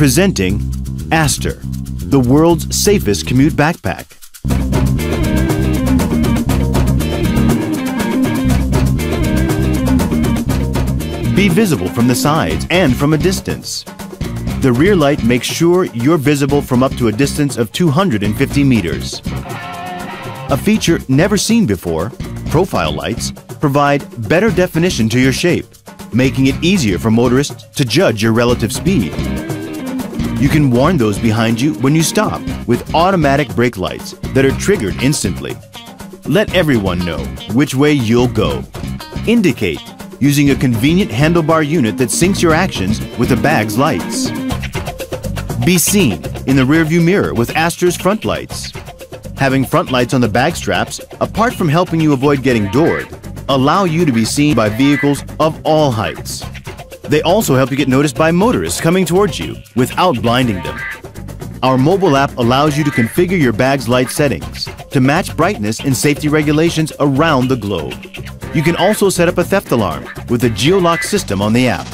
Presenting Aster, the world's safest commute backpack. Be visible from the sides and from a distance. The rear light makes sure you're visible from up to a distance of 250 meters. A feature never seen before, profile lights, provide better definition to your shape, making it easier for motorists to judge your relative speed. You can warn those behind you when you stop with automatic brake lights that are triggered instantly. Let everyone know which way you'll go. Indicate using a convenient handlebar unit that syncs your actions with the bag's lights. Be seen in the rearview mirror with Aster's front lights. Having front lights on the bag straps, apart from helping you avoid getting doored, allow you to be seen by vehicles of all heights. They also help you get noticed by motorists coming towards you without blinding them. Our mobile app allows you to configure your bag's light settings to match brightness and safety regulations around the globe. You can also set up a theft alarm with the geolock system on the app.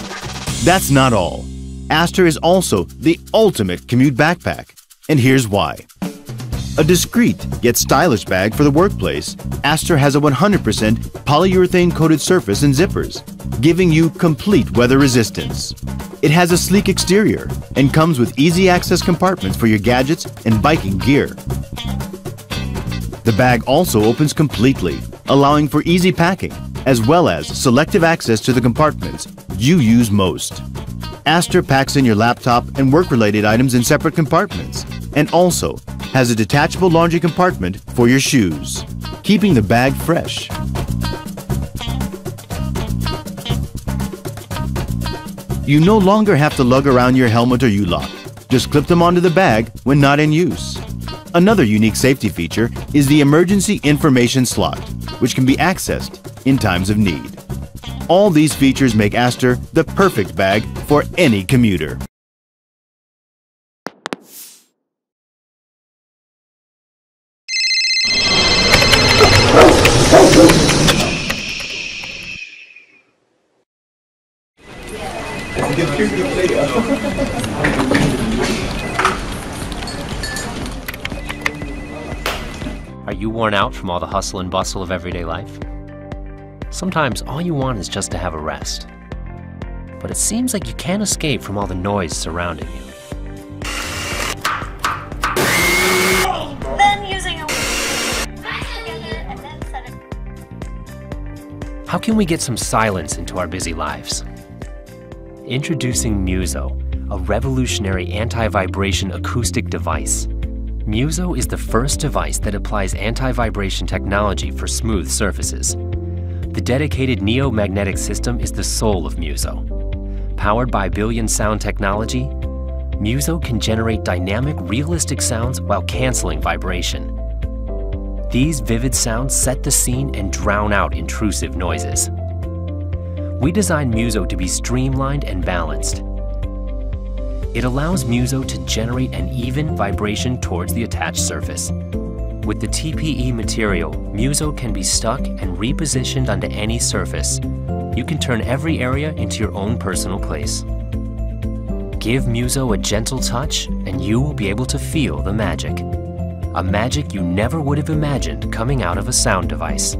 That's not all. Aster is also the ultimate commute backpack, and here's why. A discreet yet stylish bag for the workplace, Aster has a 100% polyurethane coated surface and zippers, giving you complete weather resistance. It has a sleek exterior and comes with easy access compartments for your gadgets and biking gear. The bag also opens completely, allowing for easy packing, as well as selective access to the compartments you use most. Aster packs in your laptop and work-related items in separate compartments, and also has a detachable laundry compartment for your shoes, keeping the bag fresh. You no longer have to lug around your helmet or U-lock. Just clip them onto the bag when not in use. Another unique safety feature is the emergency information slot, which can be accessed in times of need. All these features make Aster the perfect bag for any commuter. Are you worn out from all the hustle and bustle of everyday life? Sometimes all you want is just to have a rest. But it seems like you can't escape from all the noise surrounding you. Then using a together and then set it. How can we get some silence into our busy lives? Introducing Muzo, a revolutionary anti-vibration acoustic device. Muzo is the first device that applies anti-vibration technology for smooth surfaces. The dedicated neo-magnetic system is the soul of Muzo. Powered by Billion Sound technology, Muzo can generate dynamic, realistic sounds while canceling vibration. These vivid sounds set the scene and drown out intrusive noises. We designed Muzo to be streamlined and balanced. It allows Muzo to generate an even vibration towards the attached surface. With the TPE material, Muzo can be stuck and repositioned onto any surface. You can turn every area into your own personal place. Give Muzo a gentle touch and you will be able to feel the magic. A magic you never would have imagined coming out of a sound device.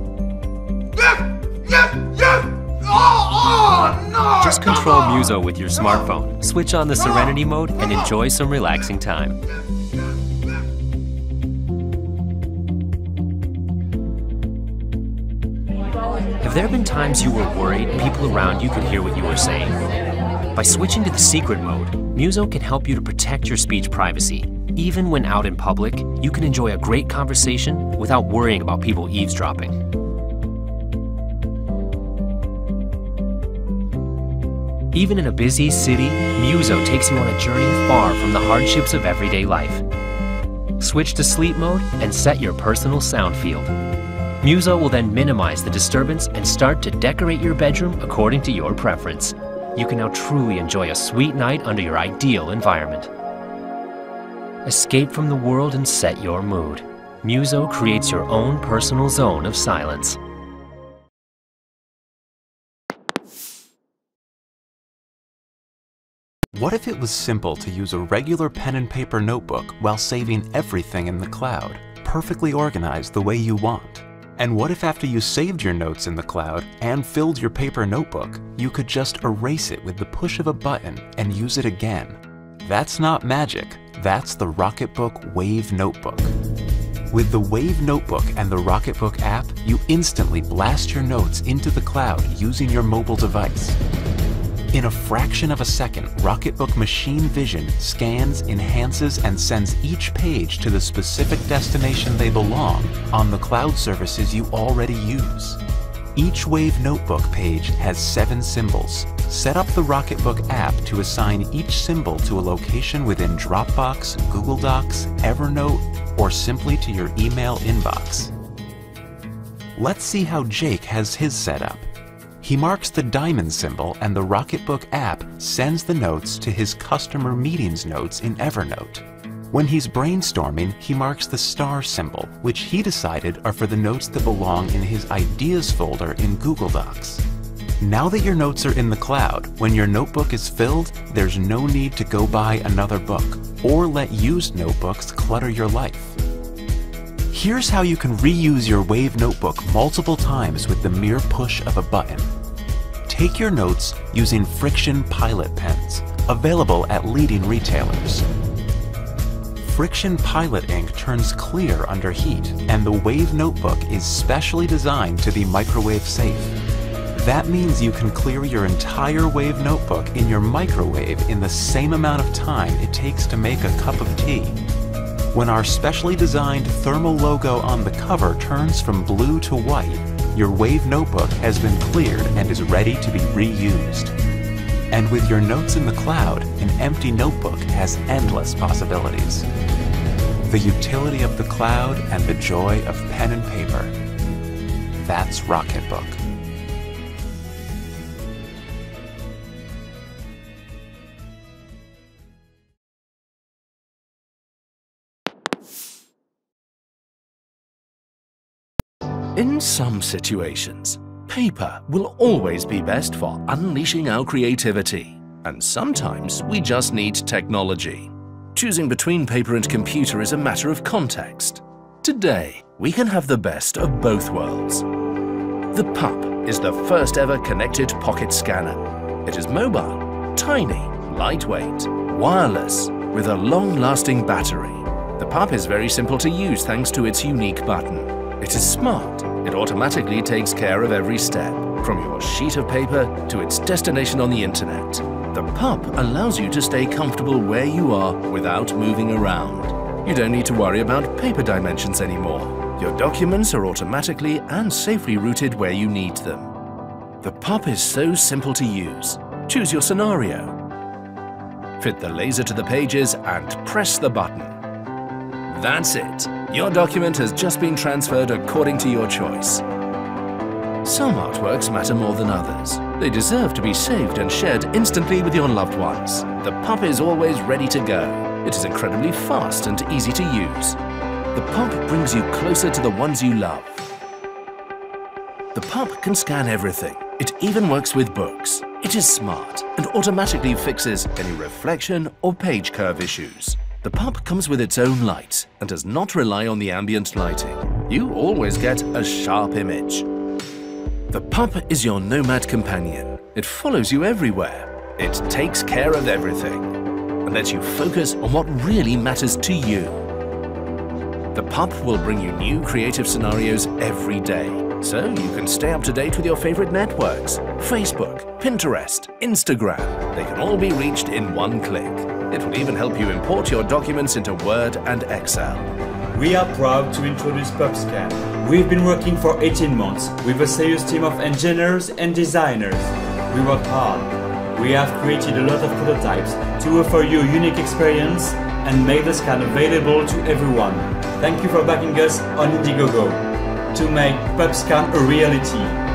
Just control Muzo with your smartphone, switch on the Serenity mode, and enjoy some relaxing time. Have there been times you were worried people around you could hear what you were saying? By switching to the secret mode, Muzo can help you to protect your speech privacy. Even when out in public, you can enjoy a great conversation without worrying about people eavesdropping. Even in a busy city, Muzo takes you on a journey far from the hardships of everyday life. Switch to sleep mode and set your personal sound field. Muzo will then minimize the disturbance and start to decorate your bedroom according to your preference. You can now truly enjoy a sweet night under your ideal environment. Escape from the world and set your mood. Muzo creates your own personal zone of silence. What if it was simple to use a regular pen and paper notebook while saving everything in the cloud, perfectly organized the way you want? And what if after you saved your notes in the cloud and filled your paper notebook, you could just erase it with the push of a button and use it again? That's not magic, that's the Rocketbook Wave Notebook. With the Wave Notebook and the Rocketbook app, you instantly blast your notes into the cloud using your mobile device. In a fraction of a second, Rocketbook Machine Vision scans, enhances, and sends each page to the specific destination they belong on the cloud services you already use. Each Wave Notebook page has seven symbols. Set up the Rocketbook app to assign each symbol to a location within Dropbox, Google Docs, Evernote, or simply to your email inbox. Let's see how Jake has his set up. He marks the diamond symbol and the Rocketbook app sends the notes to his customer meetings notes in Evernote. When he's brainstorming, he marks the star symbol, which he decided are for the notes that belong in his ideas folder in Google Docs. Now that your notes are in the cloud, when your notebook is filled, there's no need to go buy another book or let used notebooks clutter your life. Here's how you can reuse your Wave notebook multiple times with the mere push of a button. Take your notes using Friction Pilot pens, available at leading retailers. Friction Pilot ink turns clear under heat, and the Wave notebook is specially designed to be microwave safe. That means you can clear your entire Wave notebook in your microwave in the same amount of time it takes to make a cup of tea. When our specially designed thermal logo on the cover turns from blue to white, your Wave notebook has been cleared and is ready to be reused. And with your notes in the cloud, an empty notebook has endless possibilities. The utility of the cloud and the joy of pen and paper. That's Rocketbook. In some situations, paper will always be best for unleashing our creativity. And sometimes we just need technology. Choosing between paper and computer is a matter of context. Today, we can have the best of both worlds. The PUP is the first ever connected pocket scanner. It is mobile, tiny, lightweight, wireless, with a long-lasting battery. The PUP is very simple to use thanks to its unique button. It is smart. It automatically takes care of every step, from your sheet of paper to its destination on the internet. The PUP allows you to stay comfortable where you are without moving around. You don't need to worry about paper dimensions anymore. Your documents are automatically and safely routed where you need them. The PUP is so simple to use. Choose your scenario. Fit the laser to the pages and press the button. That's it. Your document has just been transferred according to your choice. Some artworks matter more than others. They deserve to be saved and shared instantly with your loved ones. The PUP is always ready to go. It is incredibly fast and easy to use. The PUP brings you closer to the ones you love. The PUP can scan everything. It even works with books. It is smart and automatically fixes any reflection or page curve issues. The PUP comes with its own light and does not rely on the ambient lighting. You always get a sharp image. The PUP is your nomad companion. It follows you everywhere. It takes care of everything and lets you focus on what really matters to you. The PUP will bring you new creative scenarios every day, so you can stay up to date with your favorite networks Facebook, Pinterest, Instagram. They can all be reached in one click. It will even help you import your documents into Word and Excel. We are proud to introduce PupScan. We've been working for 18 months with a serious team of engineers and designers. We worked hard. We have created a lot of prototypes to offer you a unique experience and make the scan available to everyone. Thank you for backing us on Indiegogo to make PupScan a reality.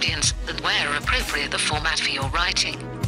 audience, and where appropriate the format for your writing.